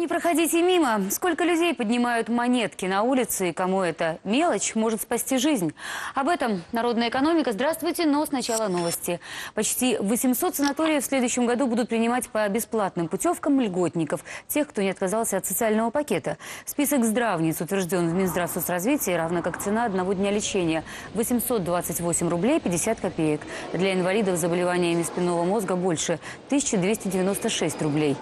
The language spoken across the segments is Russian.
Не проходите мимо. Сколько людей поднимают монетки на улице и кому эта мелочь может спасти жизнь? Об этом «Народная экономика». Здравствуйте, но сначала новости. Почти 800 санаториев в следующем году будут принимать по бесплатным путевкам льготников, тех, кто не отказался от социального пакета. Список здравниц утвержден в Минздрав соцразвития, равно как цена одного дня лечения – 828 рублей 50 копеек. Для инвалидов с заболеваниями спинного мозга больше – 1296 рублей.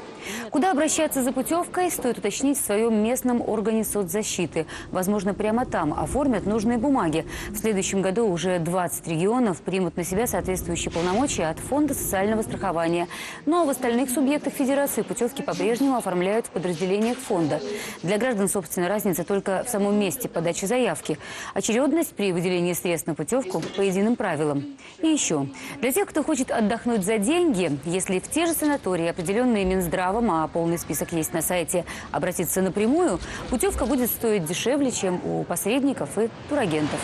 Куда обращаться за путевкой, стоит уточнить в своем местном органе соцзащиты. Возможно, прямо там оформят нужные бумаги. В следующем году уже 20 регионов примут на себя соответствующие полномочия от Фонда социального страхования. Ну а в остальных субъектах Федерации путевки по-прежнему оформляют в подразделениях фонда. Для граждан, собственно, разница только в самом месте подачи заявки. Очередность при выделении средств на путевку по единым правилам. И еще. Для тех, кто хочет отдохнуть за деньги, если в те же санатории, определенные Минздравом, а полный список есть на сайте, обратиться напрямую, путевка будет стоить дешевле, чем у посредников и турагентов.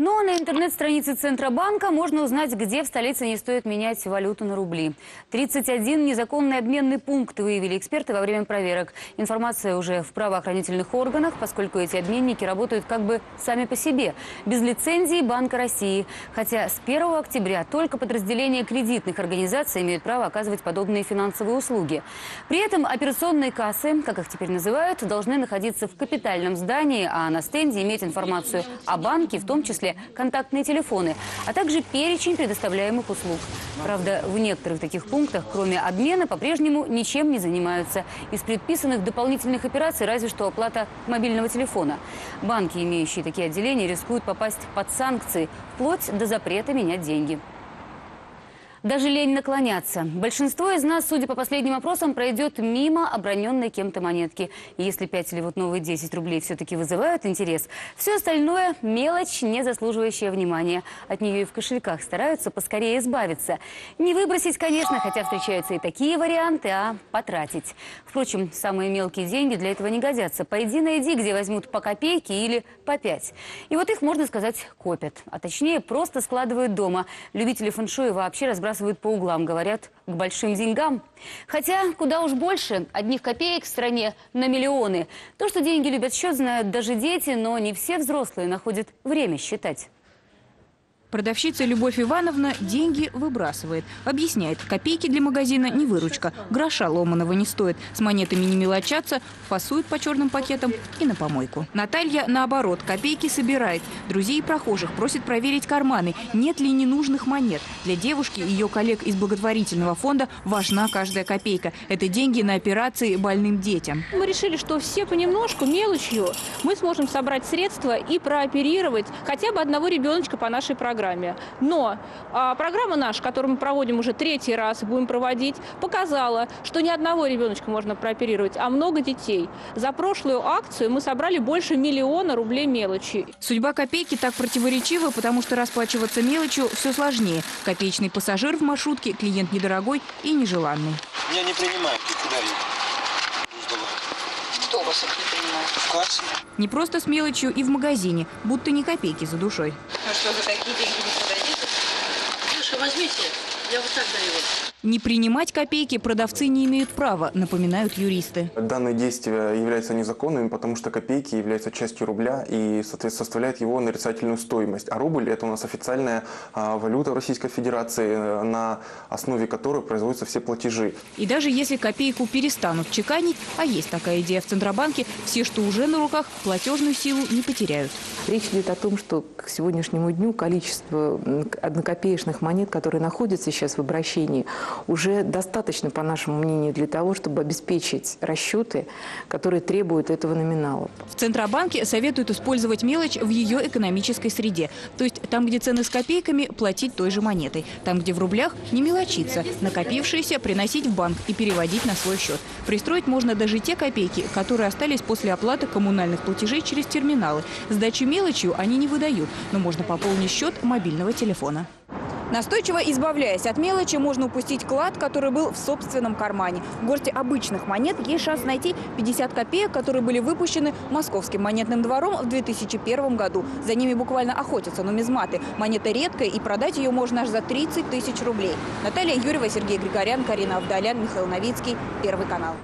Но на интернет-странице Центробанка можно узнать, где в столице не стоит менять валюту на рубли. 31 незаконный обменный пункт выявили эксперты во время проверок. Информация уже в правоохранительных органах, поскольку эти обменники работают как бы сами по себе, без лицензии Банка России. Хотя с 1 октября только подразделения кредитных организаций имеют право оказывать подобные финансовые услуги. При этом операционные кассы, как их теперь называют, должны находиться в капитальном здании, а на стенде иметь информацию о банке, в том числе контактные телефоны, а также перечень предоставляемых услуг. Правда, в некоторых таких пунктах, кроме обмена, по-прежнему ничем не занимаются. Из предписанных дополнительных операций разве что оплата мобильного телефона. Банки, имеющие такие отделения, рискуют попасть под санкции, вплоть до запрета менять деньги. Даже лень наклоняться. Большинство из нас, судя по последним опросам, пройдет мимо оброненной кем-то монетки. И если 5 или вот новые 10 рублей все-таки вызывают интерес, все остальное – мелочь, не заслуживающая внимания. От нее и в кошельках стараются поскорее избавиться. Не выбросить, конечно, хотя встречаются и такие варианты, а потратить. Впрочем, самые мелкие деньги для этого не годятся. Пойди найди, где возьмут по копейке или по 5. И вот их, можно сказать, копят. А точнее, просто складывают дома. Любители фэншуя вообще разбрасывают разбрасывают по углам, говорят, к большим деньгам. Хотя куда уж больше, одних копеек в стране на миллионы. То, что деньги любят счет, знают даже дети, но не все взрослые находят время считать. Продавщица Любовь Ивановна деньги выбрасывает. Объясняет, копейки для магазина не выручка, гроша ломаного не стоит. С монетами не мелочаться, фасует по черным пакетам и на помойку. Наталья, наоборот, копейки собирает. Друзей и прохожих просит проверить карманы, нет ли ненужных монет. Для девушки и ее коллег из благотворительного фонда важна каждая копейка. Это деньги на операции больным детям. Мы решили, что все понемножку, мелочью, мы сможем собрать средства и прооперировать хотя бы одного ребеночка по нашей программе программе. Но а, программа наша, которую мы проводим уже третий раз и будем проводить, показала, что ни одного ребеночка можно прооперировать, а много детей. За прошлую акцию мы собрали больше миллиона рублей мелочи. Судьба копейки так противоречива, потому что расплачиваться мелочью все сложнее. Копеечный пассажир в маршрутке – клиент недорогой и нежеланный. Меня не принимают никуда. Кто у вас их не принимает? В кассе. Не просто с мелочью и в магазине, будто ни копейки за душой. Ну что, за такие деньги не продадите? Слушай, возьмите, я вот так даю. Не принимать копейки продавцы не имеют права, напоминают юристы. Данные действия являются незаконными, потому что копейки являются частью рубля и, составляют его нарицательную стоимость. А рубль – это у нас официальная а, валюта Российской Федерации, э, на основе которой производятся все платежи. И даже если копейку перестанут чеканить, а есть такая идея в Центробанке, все, что уже на руках, платежную силу не потеряют. Речь идет о том, что к сегодняшнему дню количество однокопеечных монет, которые находятся сейчас в обращении, уже достаточно, по нашему мнению, для того, чтобы обеспечить расчеты, которые требуют этого номинала. В Центробанке советуют использовать мелочь в ее экономической среде. То есть там, где цены с копейками, платить той же монетой. Там, где в рублях, не мелочиться. Накопившиеся приносить в банк и переводить на свой счет. Пристроить можно даже те копейки, которые остались после оплаты коммунальных платежей через терминалы. Сдачу мелочью они не выдают, но можно пополнить счет мобильного телефона. Настойчиво избавляясь от мелочи, можно упустить клад, который был в собственном кармане. В горсти обычных монет есть шанс найти 50 копеек, которые были выпущены московским монетным двором в 2001 году. За ними буквально охотятся нумизматы. Монета редкая, и продать ее можно аж за 30 тысяч рублей. Наталья Юрьева, Сергей Григорян, Карина Авдалян, Михаил Новицкий. Первый канал.